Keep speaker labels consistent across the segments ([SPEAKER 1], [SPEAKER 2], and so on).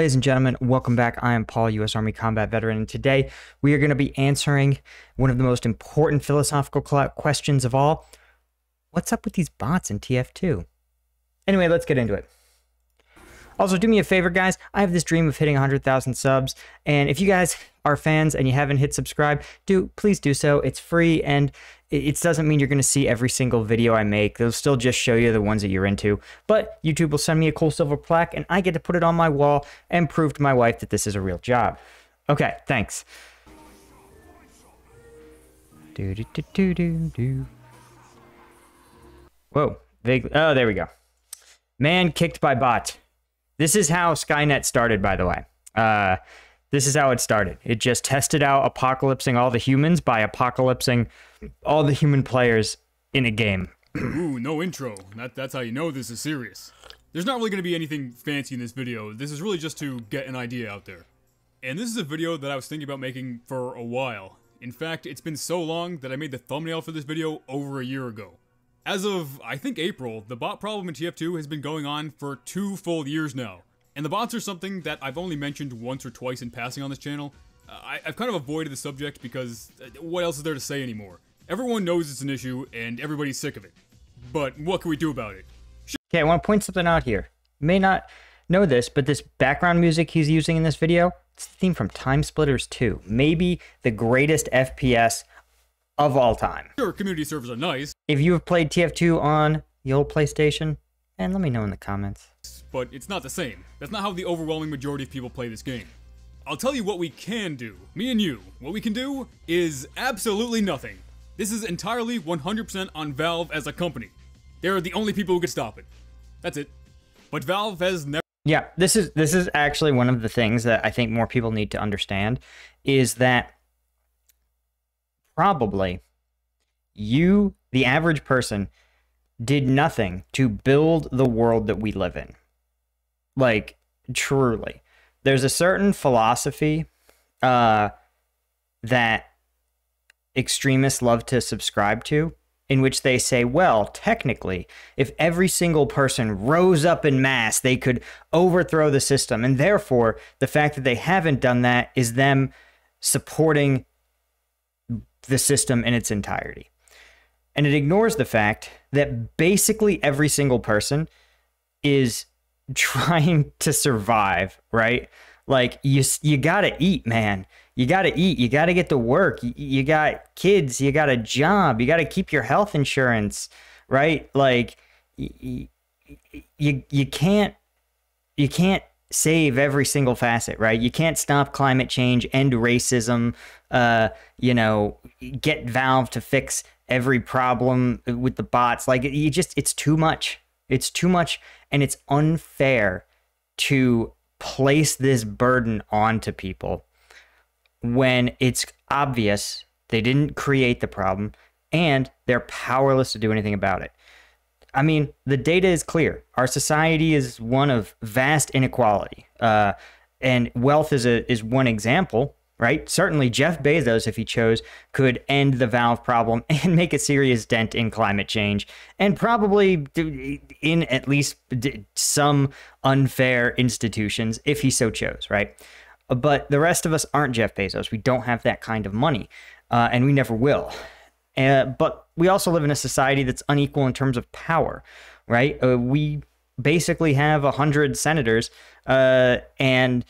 [SPEAKER 1] Ladies and gentlemen, welcome back. I am Paul, U.S. Army combat veteran, and today we are going to be answering one of the most important philosophical questions of all. What's up with these bots in TF2? Anyway, let's get into it. Also, do me a favor, guys. I have this dream of hitting 100,000 subs, and if you guys are fans and you haven't hit subscribe, do please do so. It's free, and it doesn't mean you're going to see every single video I make. They'll still just show you the ones that you're into. But YouTube will send me a cool silver plaque, and I get to put it on my wall and prove to my wife that this is a real job. Okay, thanks. Do do do do do do. Whoa, vaguely. Oh, there we go. Man kicked by bot. This is how Skynet started, by the way. Uh, this is how it started. It just tested out apocalypsing all the humans by apocalypsing all the human players in a game.
[SPEAKER 2] Ooh, no intro. That, that's how you know this is serious. There's not really going to be anything fancy in this video. This is really just to get an idea out there. And this is a video that I was thinking about making for a while. In fact, it's been so long that I made the thumbnail for this video over a year ago. As of, I think April, the bot problem in TF2 has been going on for two full years now. And the bots are something that I've only mentioned once or twice in passing on this channel. I, have kind of avoided the subject because uh, what else is there to say anymore? Everyone knows it's an issue and everybody's sick of it. But what can we do about it?
[SPEAKER 1] Okay, I want to point something out here. You may not know this, but this background music he's using in this video, it's the theme from TimeSplitters 2. Maybe the greatest FPS of all time.
[SPEAKER 2] Sure, community servers are nice.
[SPEAKER 1] If you have played TF2 on the old PlayStation, and let me know in the comments.
[SPEAKER 2] But it's not the same. That's not how the overwhelming majority of people play this game. I'll tell you what we can do. Me and you. What we can do is absolutely nothing. This is entirely 100% on Valve as a company. They're the only people who could stop it. That's it. But Valve has never
[SPEAKER 1] Yeah, this is this is actually one of the things that I think more people need to understand is that probably you, the average person, did nothing to build the world that we live in. Like, truly. There's a certain philosophy uh, that extremists love to subscribe to, in which they say, well, technically, if every single person rose up in mass, they could overthrow the system. And therefore, the fact that they haven't done that is them supporting the system in its entirety. And it ignores the fact that basically every single person is trying to survive, right? Like you you got to eat, man. You got to eat. You got to get to work. You, you got kids, you got a job. You got to keep your health insurance, right? Like you, you you can't you can't save every single facet, right? You can't stop climate change, end racism, uh, you know, get Valve to fix every problem with the bots. Like you just, it's too much. It's too much, and it's unfair to place this burden onto people when it's obvious they didn't create the problem and they're powerless to do anything about it. I mean, the data is clear. Our society is one of vast inequality, uh, and wealth is a is one example. Right? Certainly, Jeff Bezos, if he chose, could end the valve problem and make a serious dent in climate change, and probably in at least some unfair institutions if he so chose. Right? But the rest of us aren't Jeff Bezos. We don't have that kind of money, uh, and we never will. Uh, but we also live in a society that's unequal in terms of power, right? Uh, we basically have a hundred senators, uh, and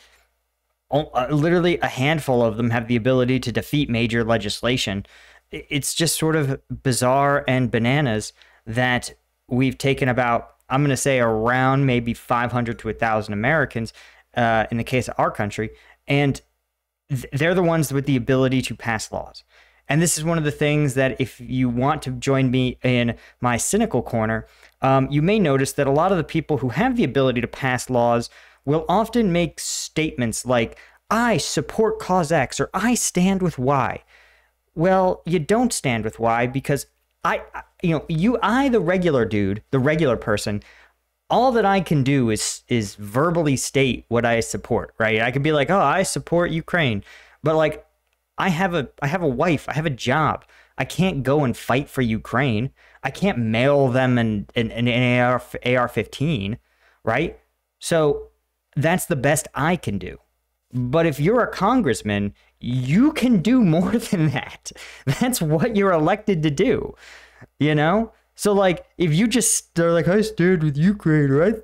[SPEAKER 1] uh, literally a handful of them have the ability to defeat major legislation. It's just sort of bizarre and bananas that we've taken about, I'm going to say, around maybe 500 to 1,000 Americans uh, in the case of our country, and th- they're the ones with the ability to pass laws. And this is one of the things that if you want to join me in my cynical corner, um, you may notice that a lot of the people who have the ability to pass laws will often make statements like, I support cause X or I stand with Y. Well, you don't stand with Y because I, you know, you, I, the regular dude, the regular person, all that I can do is is verbally state what I support, right? I could be like, "Oh, I support Ukraine." But like I have a I have a wife, I have a job. I can't go and fight for Ukraine. I can't mail them an an, an AR AR-15, right? So that's the best I can do. But if you're a congressman, you can do more than that. That's what you're elected to do. You know? So like if you just they're like I stand with Ukraine right?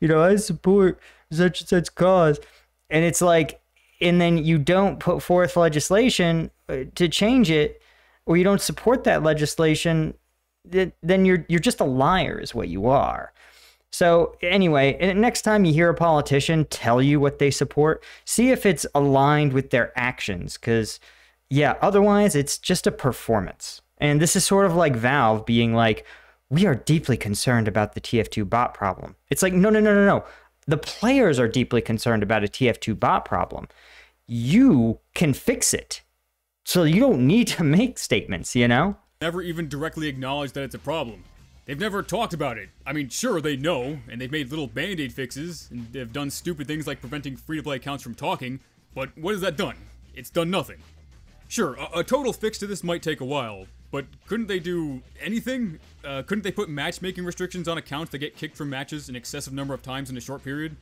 [SPEAKER 1] You know I support such and such cause and it's like and then you don't put forth legislation uh, to change it or you don't support that legislation then you're you're just a liar is what you are. So anyway, next time you hear a politician tell you what they support, see if it's aligned with their actions cuz yeah, otherwise it's just a performance. And this is sort of like Valve being like, we are deeply concerned about the TF2 bot problem. It's like, no, no, no, no, no. The players are deeply concerned about a TF2 bot problem. You can fix it. So you don't need to make statements, you know?
[SPEAKER 2] Never even directly acknowledged that it's a problem. They've never talked about it. I mean, sure, they know, and they've made little band aid fixes, and they've done stupid things like preventing free to play accounts from talking, but what has that done? It's done nothing. Sure, a, a total fix to this might take a while, but couldn't they do anything? Uh, couldn't they put matchmaking restrictions on accounts that get kicked from matches an excessive number of times in a short period?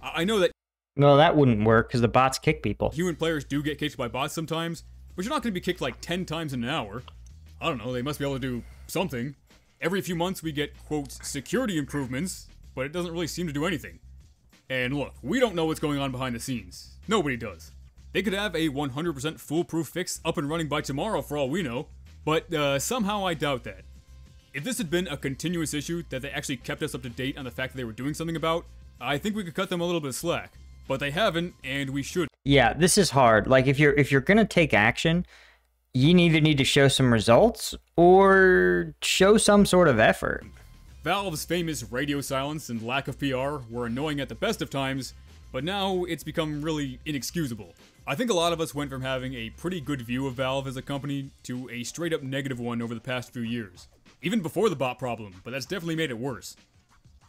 [SPEAKER 2] I, I know that.
[SPEAKER 1] No, that wouldn't work because the bots kick people.
[SPEAKER 2] Human players do get kicked by bots sometimes, but you're not going to be kicked like 10 times in an hour. I don't know, they must be able to do something. Every few months we get, quote, security improvements, but it doesn't really seem to do anything. And look, we don't know what's going on behind the scenes. Nobody does. They could have a 100% foolproof fix up and running by tomorrow for all we know, but uh, somehow I doubt that. If this had been a continuous issue that they actually kept us up to date on the fact that they were doing something about, I think we could cut them a little bit of slack. But they haven't, and we should.
[SPEAKER 1] Yeah, this is hard. Like if you're if you're gonna take action, you either need to show some results or show some sort of effort.
[SPEAKER 2] Valve's famous radio silence and lack of PR were annoying at the best of times, but now it's become really inexcusable. I think a lot of us went from having a pretty good view of Valve as a company to a straight up negative one over the past few years. Even before the bot problem, but that's definitely made it worse.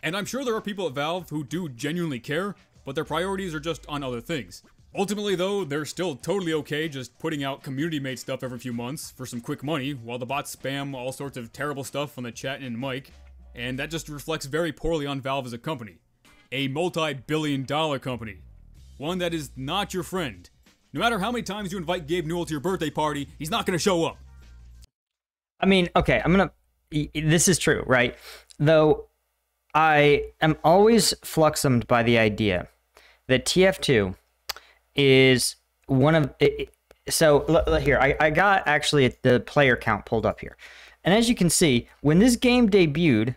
[SPEAKER 2] And I'm sure there are people at Valve who do genuinely care, but their priorities are just on other things. Ultimately, though, they're still totally okay just putting out community made stuff every few months for some quick money, while the bots spam all sorts of terrible stuff on the chat and mic, and that just reflects very poorly on Valve as a company. A multi billion dollar company. One that is not your friend, no matter how many times you invite Gabe Newell to your birthday party, he's not going to show up.
[SPEAKER 1] I mean, okay, I'm going to. This is true, right? Though I am always fluxumed by the idea that TF2 is one of. It, so l- here, I, I got actually the player count pulled up here. And as you can see, when this game debuted,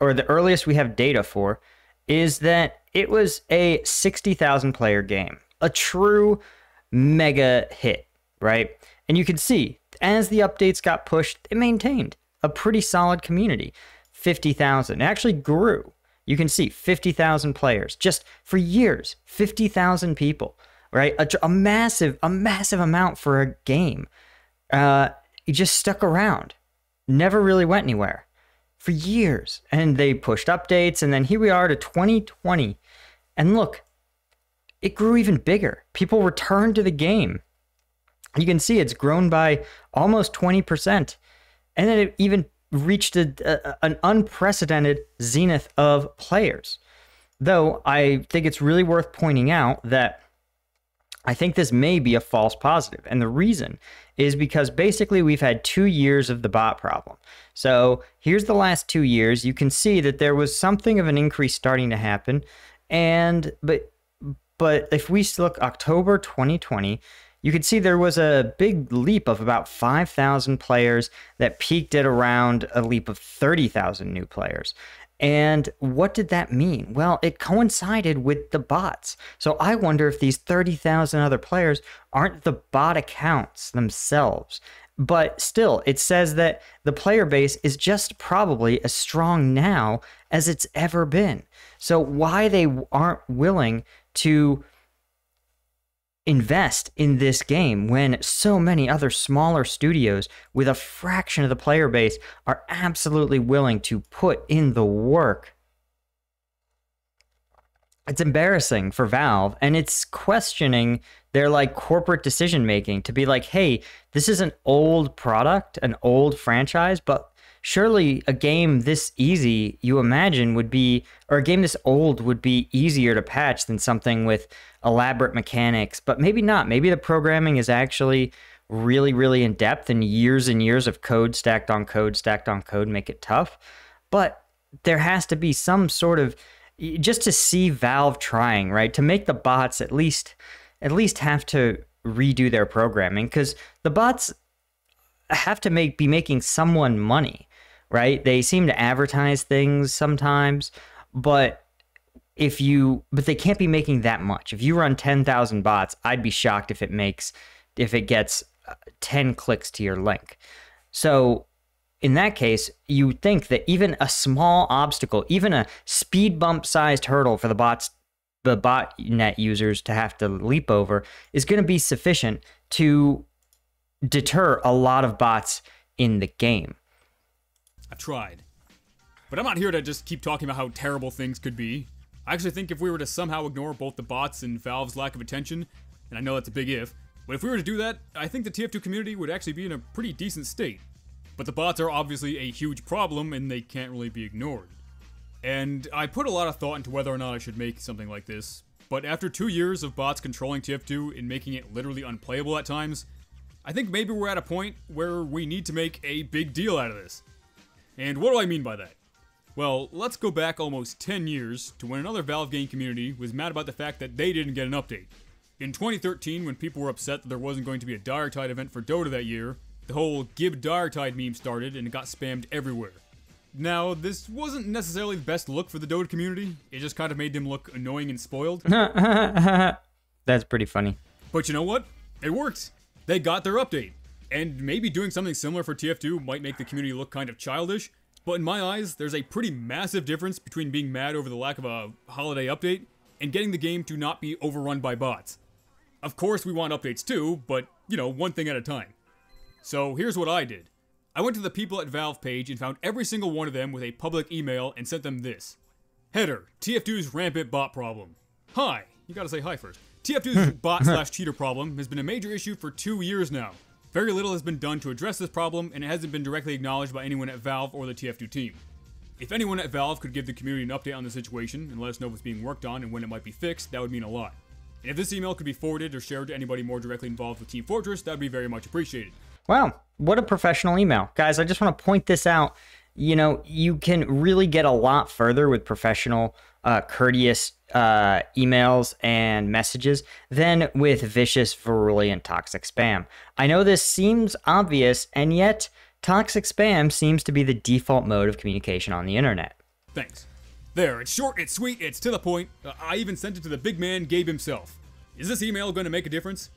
[SPEAKER 1] or the earliest we have data for, is that it was a 60,000 player game. A true mega hit, right? And you can see as the updates got pushed, it maintained a pretty solid community 50,000. It actually grew. You can see 50,000 players just for years, 50,000 people, right? A, a, massive, a massive amount for a game. Uh, it just stuck around, never really went anywhere for years. And they pushed updates, and then here we are to 2020. And look, it grew even bigger. People returned to the game. You can see it's grown by almost 20%. And then it even reached a, a, an unprecedented zenith of players. Though I think it's really worth pointing out that I think this may be a false positive. And the reason is because basically we've had two years of the bot problem. So here's the last two years. You can see that there was something of an increase starting to happen. And, but but if we look October 2020, you can see there was a big leap of about 5,000 players that peaked at around a leap of 30,000 new players. And what did that mean? Well, it coincided with the bots. So I wonder if these 30,000 other players aren't the bot accounts themselves. But still, it says that the player base is just probably as strong now as it's ever been. So why they aren't willing to invest in this game when so many other smaller studios with a fraction of the player base are absolutely willing to put in the work. It's embarrassing for Valve and it's questioning their like corporate decision making to be like, "Hey, this is an old product, an old franchise, but surely a game this easy, you imagine, would be, or a game this old would be easier to patch than something with elaborate mechanics. But maybe not. Maybe the programming is actually really, really in depth, and years and years of code stacked on code, stacked on code make it tough. But there has to be some sort of just to see Valve trying, right? To make the bots at least at least have to redo their programming because the bots have to make be making someone money, right? They seem to advertise things sometimes, but if you but they can't be making that much. If you run 10,000 bots, I'd be shocked if it makes if it gets uh, 10 clicks to your link. So in that case, you think that even a small obstacle, even a speed bump sized hurdle for the bots the botnet users to have to leap over is going to be sufficient to deter a lot of bots in the game.
[SPEAKER 2] I've tried. But I'm not here to just keep talking about how terrible things could be. I actually think if we were to somehow ignore both the bots and Valve's lack of attention, and I know that's a big if, but if we were to do that, I think the TF2 community would actually be in a pretty decent state. But the bots are obviously a huge problem and they can't really be ignored. And I put a lot of thought into whether or not I should make something like this, but after two years of bots controlling TF2 and making it literally unplayable at times, I think maybe we're at a point where we need to make a big deal out of this. And what do I mean by that? Well, let's go back almost 10 years to when another Valve game community was mad about the fact that they didn't get an update. In 2013, when people were upset that there wasn't going to be a Diretide event for Dota that year, the whole Gib Diretide meme started and it got spammed everywhere. Now, this wasn't necessarily the best look for the Dota community, it just kind of made them look annoying and spoiled.
[SPEAKER 1] That's pretty funny.
[SPEAKER 2] But you know what? It worked! they got their update. And maybe doing something similar for TF2 might make the community look kind of childish, but in my eyes, there's a pretty massive difference between being mad over the lack of a holiday update and getting the game to not be overrun by bots. Of course, we want updates too, but, you know, one thing at a time. So here's what I did. I went to the People at Valve page and found every single one of them with a public email and sent them this. Header, TF2's rampant bot problem. Hi, you gotta say hi first. TF2's bot slash cheater problem has been a major issue for two years now. Very little has been done to address this problem, and it hasn't been directly acknowledged by anyone at Valve or the TF2 team. If anyone at Valve could give the community an update on the situation and let us know what's being worked on and when it might be fixed, that would mean a lot. And if this email could be forwarded or shared to anybody more directly involved with Team Fortress, that would be very much appreciated.
[SPEAKER 1] Wow, what a professional email. Guys, I just want to point this out. You know, you can really get a lot further with professional, uh, courteous uh, emails and messages than with vicious, virulent, toxic spam. I know this seems obvious, and yet toxic spam seems to be the default mode of communication on the internet.
[SPEAKER 2] Thanks. There, it's short, it's sweet, it's to the point. Uh, I even sent it to the big man Gabe himself. Is this email going to make a difference?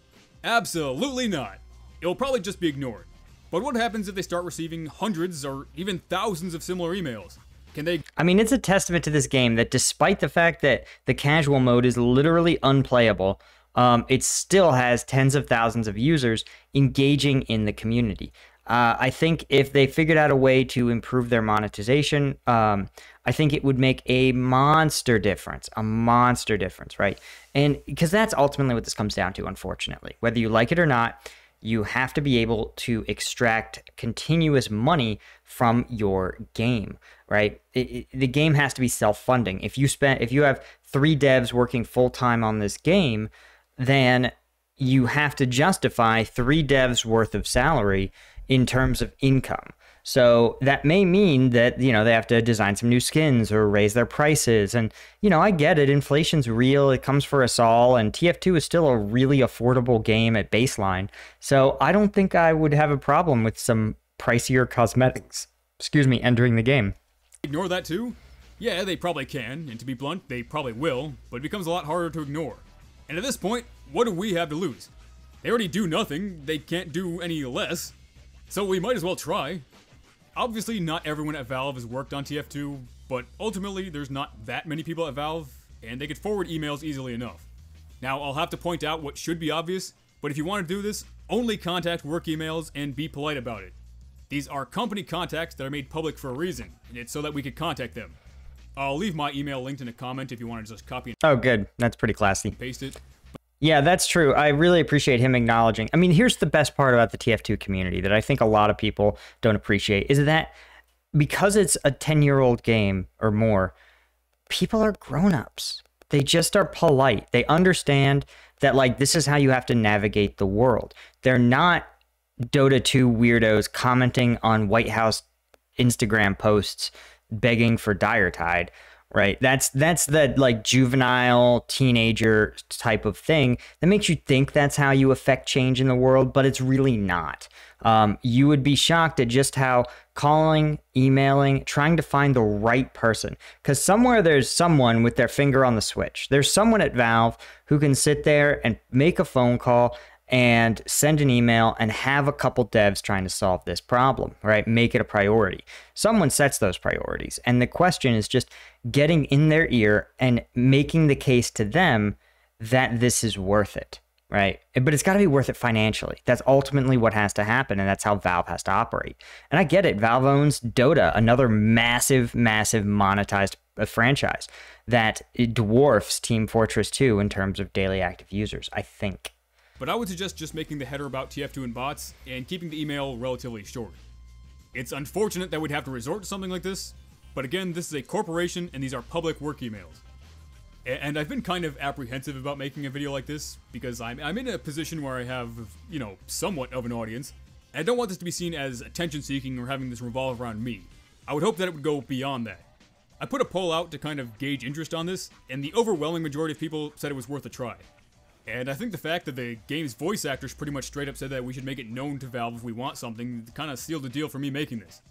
[SPEAKER 2] Absolutely not. It'll probably just be ignored. But what happens if they start receiving hundreds or even thousands of similar emails? Can they?
[SPEAKER 1] I mean, it's a testament to this game that despite the fact that the casual mode is literally unplayable, um, it still has tens of thousands of users engaging in the community. Uh, I think if they figured out a way to improve their monetization, um, I think it would make a monster difference, a monster difference, right? And because that's ultimately what this comes down to, unfortunately. Whether you like it or not, you have to be able to extract continuous money from your game right? It, it, the game has to be self-funding. If you spend if you have three devs working full-time on this game then you have to justify three devs worth of salary in terms of income so that may mean that, you know, they have to design some new skins or raise their prices. And, you know, I get it. Inflation's real. It comes for us all. And TF2 is still a really affordable game at baseline. So I don't think I would have a problem with some pricier cosmetics, excuse me, entering the game.
[SPEAKER 2] Ignore that too? Yeah, they probably can. And to be blunt, they probably will. But it becomes a lot harder to ignore. And at this point, what do we have to lose? They already do nothing. They can't do any less. So we might as well try. Obviously, not everyone at Valve has worked on TF2, but ultimately, there's not that many people at Valve, and they could forward emails easily enough. Now, I'll have to point out what should be obvious, but if you want to do this, only contact work emails and be polite about it. These are company contacts that are made public for a reason, and it's so that we could contact them. I'll leave my email linked in a comment if you want to just copy and
[SPEAKER 1] Oh, good. That's pretty classy.
[SPEAKER 2] paste it.
[SPEAKER 1] Yeah, that's true. I really appreciate him acknowledging. I mean, here's the best part about the TF2 community that I think a lot of people don't appreciate is that because it's a 10 year old game or more, people are grown ups. They just are polite. They understand that, like, this is how you have to navigate the world. They're not Dota 2 weirdos commenting on White House Instagram posts begging for Diretide right? That's that's the like juvenile teenager type of thing that makes you think that's how you affect change in the world but it's really not. Um, you would be shocked at just how calling emailing trying to find the right person because somewhere there's someone with their finger on the switch. There's someone at valve who can sit there and make a phone call and send an email and have a couple devs trying to solve this problem, right? Make it a priority. Someone sets those priorities. And the question is just getting in their ear and making the case to them that this is worth it, right? But it's got to be worth it financially. That's ultimately what has to happen. And that's how Valve has to operate. And I get it. Valve owns Dota, another massive, massive monetized uh, franchise that dwarfs Team Fortress 2 in terms of daily active users, I think
[SPEAKER 2] but I would suggest just making the header about TF2 and bots and keeping the email relatively short. It's unfortunate that we'd have to resort to something like this, but again, this is a corporation and these are public work emails. And I've been kind of apprehensive about making a video like this because I'm, I'm in a position where I have, you know, somewhat of an audience. And I don't want this to be seen as attention seeking or having this revolve around me. I would hope that it would go beyond that. I put a poll out to kind of gauge interest on this, and the overwhelming majority of people said it was worth a try. And I think the fact that the game's voice actors pretty much straight up said that we should make it known to Valve if we want something kind of sealed the deal for me making this.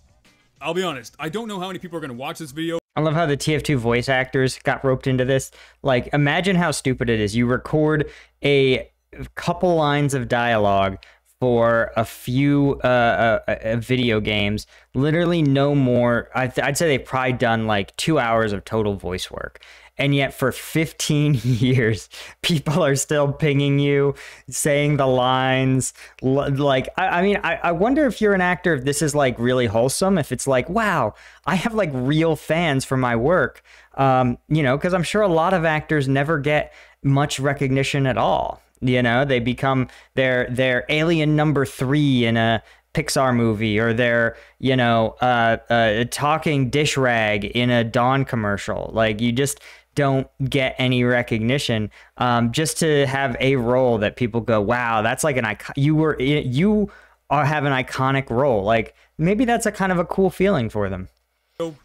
[SPEAKER 2] I'll be honest, I don't know how many people are going to watch this video.
[SPEAKER 1] I love how the TF2 voice actors got roped into this. Like, imagine how stupid it is. You record a couple lines of dialogue for a few uh, uh, uh, video games. Literally, no more. I'd, I'd say they've probably done like two hours of total voice work. And yet, for 15 years, people are still pinging you, saying the lines. Like, I, I mean, I, I wonder if you're an actor, if this is like really wholesome, if it's like, wow, I have like real fans for my work. Um, you know, because I'm sure a lot of actors never get much recognition at all. You know, they become their their alien number three in a Pixar movie, or they're you know uh, uh, talking dish rag in a Dawn commercial. Like you just don't get any recognition um, just to have a role that people go wow that's like an icon you were you are have an iconic role like maybe that's a kind of a cool feeling for them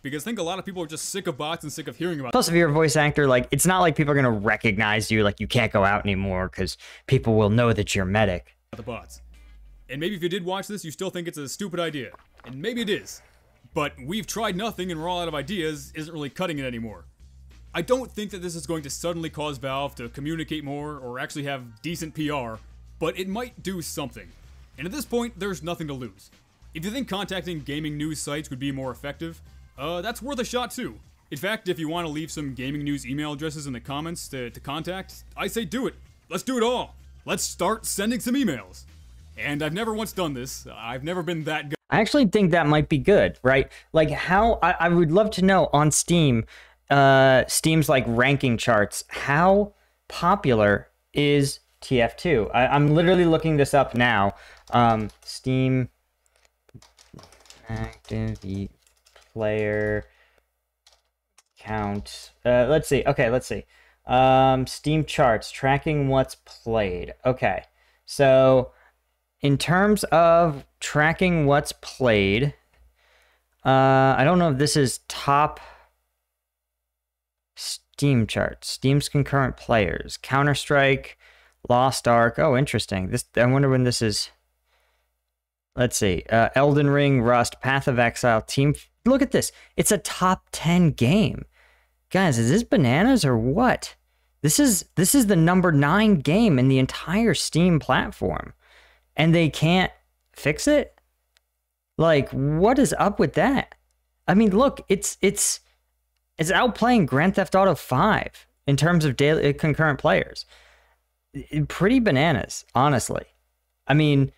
[SPEAKER 2] because I think a lot of people are just sick of bots and sick of hearing about.
[SPEAKER 1] Plus, if you're a voice actor, like it's not like people are gonna recognize you. Like you can't go out anymore because people will know that you're medic.
[SPEAKER 2] The bots, and maybe if you did watch this, you still think it's a stupid idea, and maybe it is. But we've tried nothing, and we're all out of ideas. Isn't really cutting it anymore. I don't think that this is going to suddenly cause Valve to communicate more or actually have decent PR, but it might do something. And at this point, there's nothing to lose. If you think contacting gaming news sites would be more effective, uh, that's worth a shot too. In fact, if you want to leave some gaming news email addresses in the comments to, to contact, I say do it. Let's do it all. Let's start sending some emails. And I've never once done this. I've never been that good.
[SPEAKER 1] I actually think that might be good, right? Like how I, I would love to know on Steam uh, Steam's like ranking charts, how popular is TF2? I, am literally looking this up now. Um, Steam active player count. Uh, let's see. Okay, let's see. Um, Steam charts tracking what's played. Okay, so in terms of tracking what's played, uh, I don't know if this is top Steam charts, Steam's concurrent players, Counter Strike, Lost Ark. Oh, interesting. This I wonder when this is. Let's see. Uh, Elden Ring, Rust, Path of Exile, Team. Look at this. It's a top ten game, guys. Is this bananas or what? This is this is the number nine game in the entire Steam platform, and they can't fix it. Like, what is up with that? I mean, look, it's it's is outplaying Grand Theft Auto 5 in terms of daily uh, concurrent players. Pretty bananas, honestly. I mean,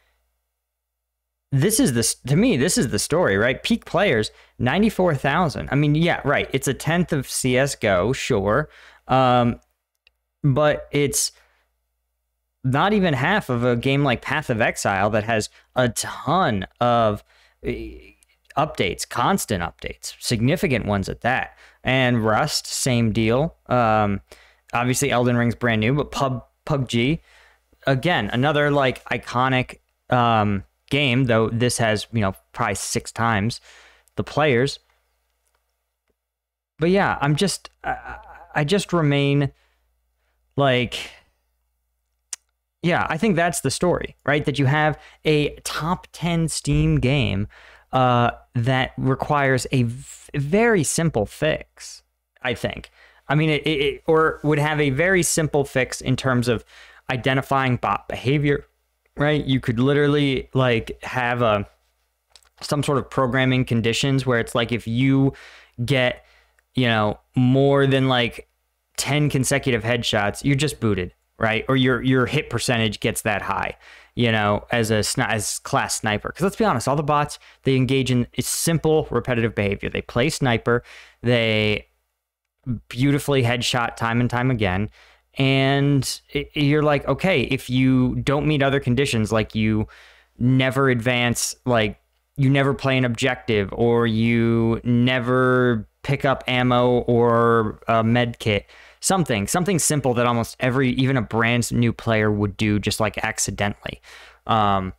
[SPEAKER 1] this is the to me this is the story, right? Peak players 94,000. I mean, yeah, right. It's a tenth of CS:GO, sure. Um, but it's not even half of a game like Path of Exile that has a ton of updates, constant updates, significant ones at that. And Rust, same deal. Um, obviously, Elden Ring's brand new, but Pub PUBG, again, another like iconic um, game. Though this has you know probably six times the players. But yeah, I'm just I, I just remain like yeah, I think that's the story, right? That you have a top 10 Steam game uh, that requires a v- very simple fix, I think. I mean, it, it, or would have a very simple fix in terms of identifying bot behavior, right? You could literally like have a some sort of programming conditions where it's like if you get, you know, more than like 10 consecutive headshots, you're just booted, right? Or your your hit percentage gets that high, you know, as a as class sniper. Because let's be honest, all the bots they engage in simple repetitive behavior. They play sniper, they beautifully headshot time and time again, and it, you're like, okay, if you don't meet other conditions, like you never advance, like you never play an objective, or you never pick up ammo or a med kit something something simple that almost every even a brand new player would do just like accidentally. Um,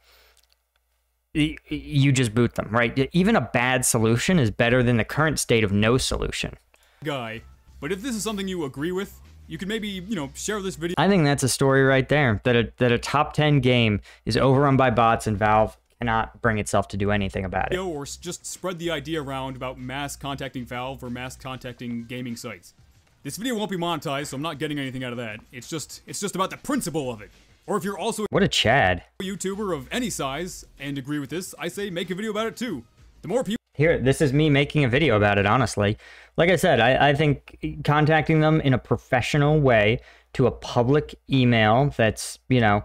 [SPEAKER 1] you just boot them right? Even a bad solution is better than the current state of no solution.
[SPEAKER 2] Guy but if this is something you agree with you could maybe you know share this video.
[SPEAKER 1] I think that's a story right there that a, that a top 10 game is overrun by bots and valve cannot bring itself to do anything about it.
[SPEAKER 2] Or just spread the idea around about mass contacting valve or mass contacting gaming sites this video won't be monetized, so I'm not getting anything out of that. It's just it's just about the principle of it. Or if you're also
[SPEAKER 1] What a Chad.
[SPEAKER 2] a YouTuber of any size and agree with this, I say make a video about it too. The more people
[SPEAKER 1] here, this is me making a video about it, honestly. Like I said, I, I think contacting them in a professional way to a public email that's, you know,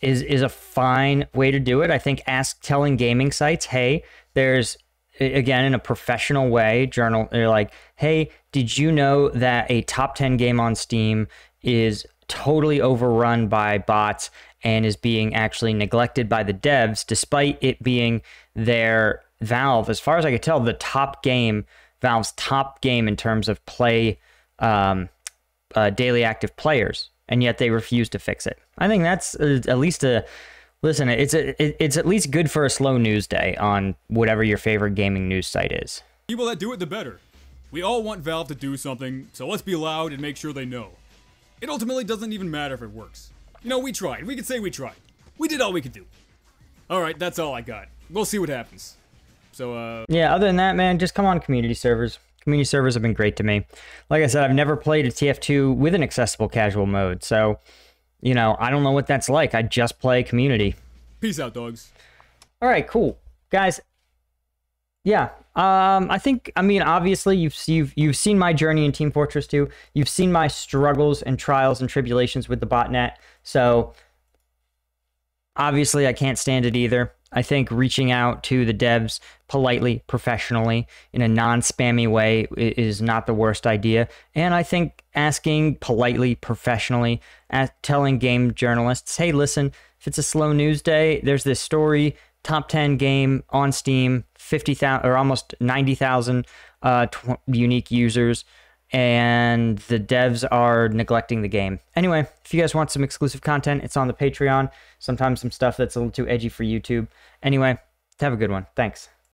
[SPEAKER 1] is is a fine way to do it. I think ask telling gaming sites, hey, there's again in a professional way journal they're like hey did you know that a top 10 game on steam is totally overrun by bots and is being actually neglected by the devs despite it being their valve? As far as i could tell the top game valve's top game in terms of play um, uh, daily active players and yet they refuse to fix it. I think that's uh, at least a Listen, it's a, it's at least good for a slow news day on whatever your favorite gaming news site is.
[SPEAKER 2] People that do it, the better. We all want Valve to do something, so let's be loud and make sure they know. It ultimately doesn't even matter if it works. You know, we tried. We could say we tried. We did all we could do. Alright, that's all I got. We'll see what happens. So, uh...
[SPEAKER 1] Yeah, other than that, man, just come on community servers. Community servers have been great to me. Like I said, I've never played a TF2 with an accessible casual mode, so you know, I don't know what that's like. I just play community.
[SPEAKER 2] Peace out, dogs.
[SPEAKER 1] All right, cool. Guys, yeah. Um, I think I mean obviously you've you've you've seen my journey in Team Fortress 2. You've seen my struggles and trials and tribulations with the botnet. So obviously I can't stand it either. I think reaching out to the devs politely, professionally, in a non spammy way is not the worst idea. And I think asking politely, professionally, at telling game journalists, hey, listen, if it's a slow news day, there's this story, top 10 game on Steam, 50,000 or almost 90,000 uh, unique users and the devs are neglecting the game. Anyway, if you guys want some exclusive content, it's on the Patreon. Sometimes some stuff that's a little too edgy for YouTube. Anyway, have a good one. Thanks.